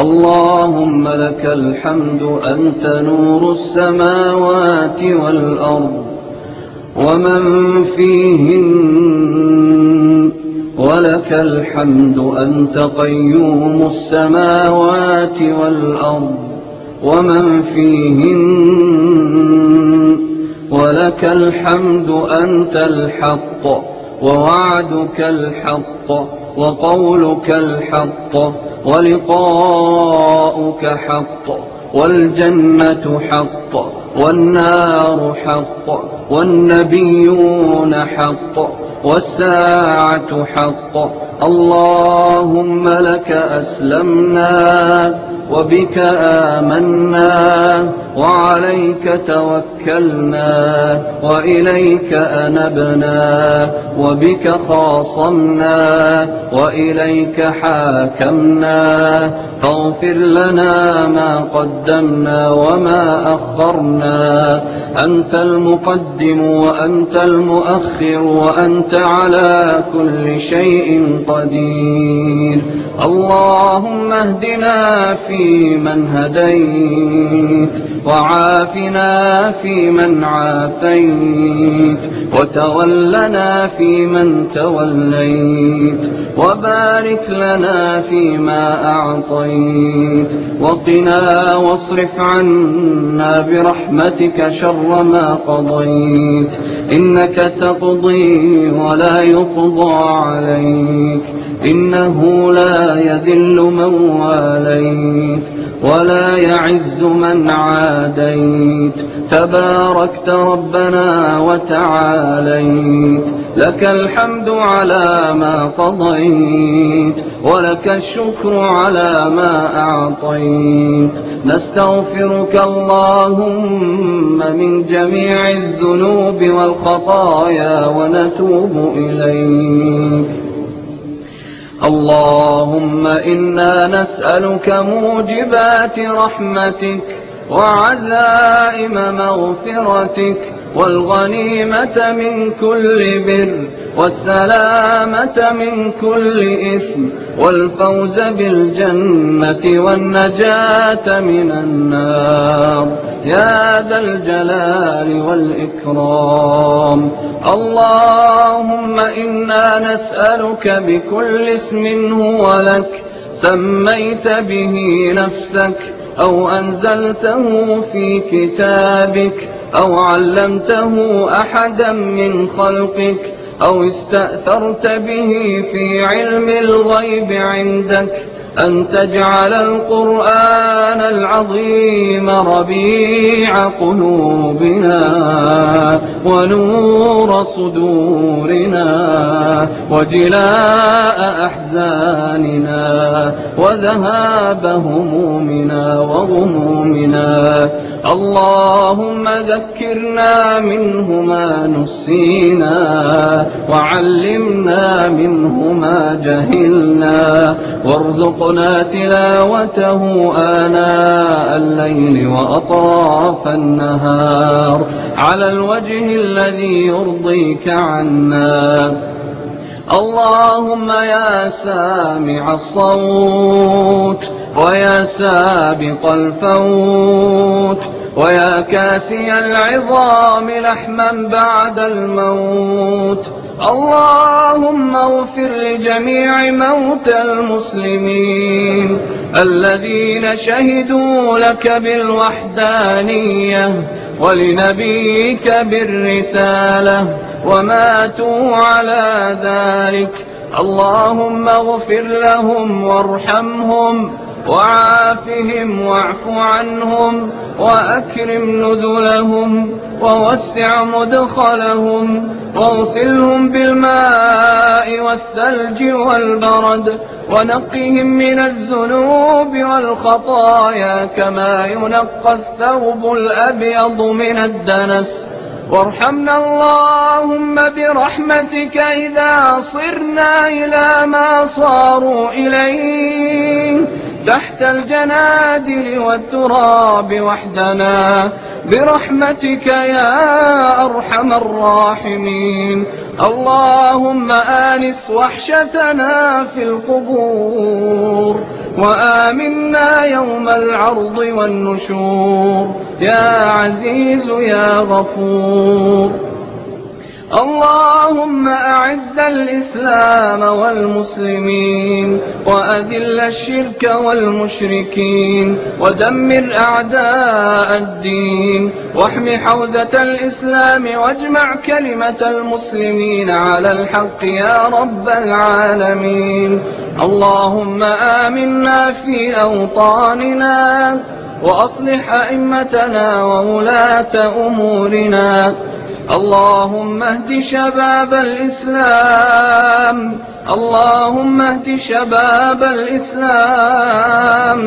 اللهم لك الحمد أنت نور السماوات والأرض ومن فيهن ولك الحمد أنت قيوم السماوات والأرض ومن فيهن ولك الحمد أنت الحق ووعدك الحق. وقولك الحق ولقاؤك حق والجنة حق والنار حق والنبيون حق والساعة حق اللهم لك أسلمنا وبك آمنا وعليك توكلنا وإليك أنبنا وبك خاصمنا وإليك حاكمنا فاغفر لنا ما قدمنا وما أخرنا أنت المقدم وأنت المؤخر وأنت على كل شيء قدير اللهم اهدنا فيمن هديت وعافنا فيمن عافيت وتولنا فيمن توليت وبارك لنا فيما أعطيت وقنا واصرف عنا برحمتك شر ما قضيت إنك تقضي ولا يقضى عليك إنه لا يذل من واليت ولا يعز من عاديت. تباركت ربنا وتعاليت. لك الحمد على ما قضيت ولك الشكر على ما أعطيت. نستغفرك اللهم من جميع الذنوب والخطايا ونتوب إليك. اللهم إنا نسألك موجبات رحمتك وعزائم مغفرتك والغنيمة من كل بر والسلامة من كل إثم والفوز بالجنة والنجاة من النار. يا ذا الجلال والإكرام. اللهم إنا نسألك بكل اسم هو لك سميت به نفسك أو أنزلته في كتابك أو علمته أحدا من خلقك. أو استأثرت به في علم الغيب عندك أن تجعل القرآن العظيم ربيع قلوبنا. ونور صدورنا وجلاء أحزاننا وذهاب همومنا وغمومنا. اللهم ذكرنا منه ما نسينا وعلمنا منه ما جهلنا. وارزقنا تلاوته آناء الليل وأطراف النهار. على الوجه الذي يرضيك عنا. اللهم يا سامع الصوت ويا سابق الفوت ويا كاسي العظام لحما بعد الموت. اللهم اغفر لجميع موتى المسلمين الذين شهدوا لك بالوحدانية ولنبيك بالرسالة وماتوا على ذلك. اللهم اغفر لهم وارحمهم وعافهم واعف عنهم وأكرم نزلهم ووسع مدخلهم واغسلهم بالماء والثلج والبرد ونقهم من الذنوب والخطايا كما ينقى الثوب الأبيض من الدنس. وارحمنا اللهم برحمتك إذا صرنا إلى ما صاروا إليه تحت الجنادل والتراب وحدنا. برحمتك يا أرحم الراحمين. اللهم آنس وحشتنا في القبور وآمنا يوم العرض والنشور. يا عزيز يا غفور. اللهم أعز الإسلام والمسلمين وأذل الشرك والمشركين ودمر أعداء الدين واحم حوزة الإسلام واجمع كلمة المسلمين على الحق يا رب العالمين اللهم آمنا في أوطاننا وأصلح أئمتنا وولاة أمورنا. اللهم اهد شباب الإسلام. اللهم اهد شباب الإسلام.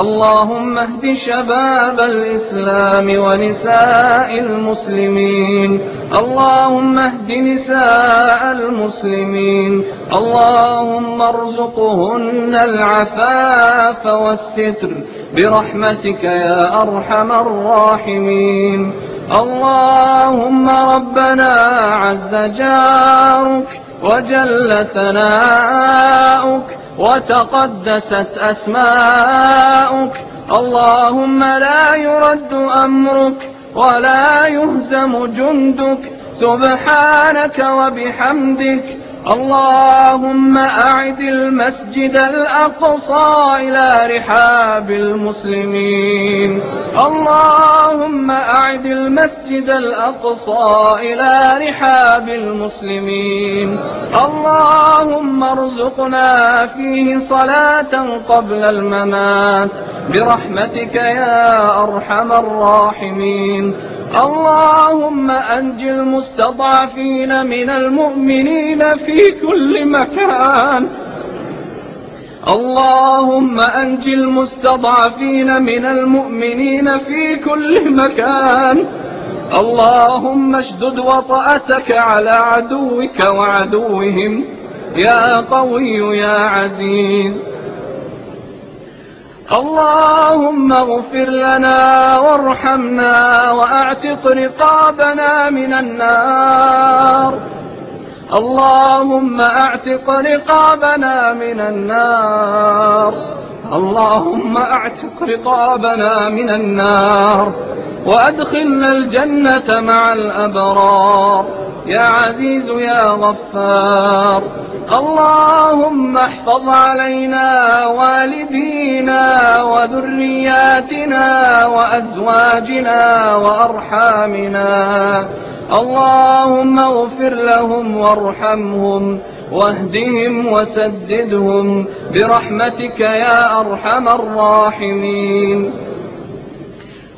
اللهم اهد شباب الإسلام ونساء المسلمين. اللهم اهد نساء المسلمين. اللهم ارزقهن العفاف والستر. برحمتك يا أرحم الراحمين. اللهم ربنا عز جارك وجل ثناؤك وتقدست أسماؤك. اللهم لا يرد أمرك ولا يهزم جندك. سبحانك وبحمدك اللهم أعد المسجد الأقصى إلى رحاب المسلمين. اللهم أعد المسجد الأقصى إلى رحاب المسلمين. اللهم ارزقنا فيه صلاة قبل الممات. برحمتك يا أرحم الراحمين. اللهم أنج المستضعفين من المؤمنين في كل مكان. اللهم أنج المستضعفين من المؤمنين في كل مكان. اللهم اشدد وطأتك على عدوك وعدوهم. يا قوي يا عزيز. اللهم اغفر لنا وارحمنا واعتق رقابنا من النار. اللهم اعتق رقابنا من النار. اللهم اعتق رقابنا من النار. وادخلنا الجنة مع الأبرار. يا عزيز يا غفار. اللهم احفظ علينا والدينا وذرياتنا وأزواجنا وأرحامنا. اللهم اغفر لهم وارحمهم واهدهم وسددهم برحمتك يا أرحم الراحمين.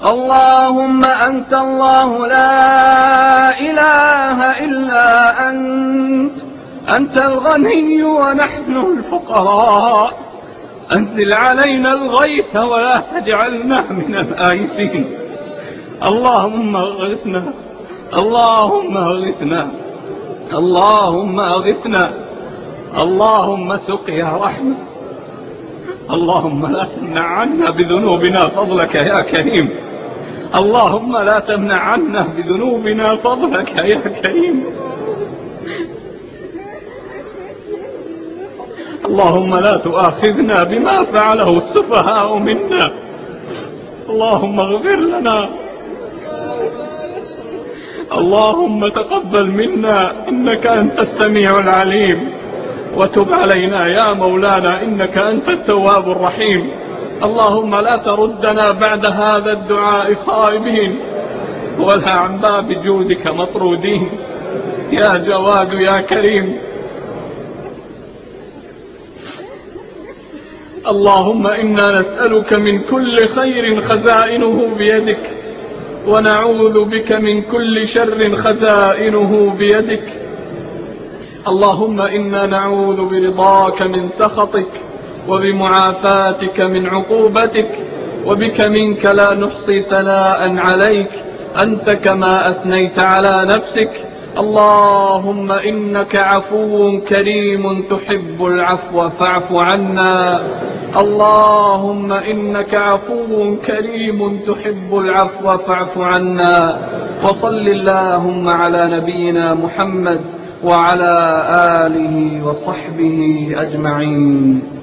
اللهم أنت الله لا إله إلا أنت. أنت الغني ونحن الفقراء. أنزل علينا الغيث ولا تجعلنا من الآيسين. اللهم أغثنا. اللهم أغثنا. اللهم أغثنا. اللهم سقيا رحمة. اللهم لا تمنع عنا بذنوبنا فضلك يا كريم. اللهم لا تمنع عنا بذنوبنا فضلك يا كريم. اللهم لا تؤاخذنا بما فعله السفهاء منا. اللهم اغفر لنا. اللهم تقبل منا. إنك أنت السميع العليم. وتب علينا يا مولانا. إنك أنت التواب الرحيم. اللهم لا تردنا بعد هذا الدعاء خائبين. ولا عن باب جودك مطرودين. يا جواد يا كريم. اللهم إنا نسألك من كل خير خزائنه بيدك ونعوذ بك من كل شر خزائنه بيدك. اللهم إنا نعوذ برضاك من سخطك وبمعافاتك من عقوبتك وبك منك لا نحصي ثناء عليك أنت كما أثنيت على نفسك. اللهم إنك عفو كريم تحب العفو فاعف عنا. اللهم إنك عفو كريم تحب العفو فاعف عنا. وصل اللهم على نبينا محمد وعلى آله وصحبه أجمعين.